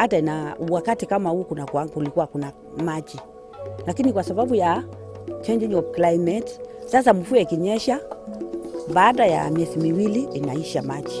hata na wakati kama huu kuna kulikuwa kuna maji, lakini kwa sababu ya changing of climate, sasa mvua ikinyesha, baada ya miezi miwili inaisha maji.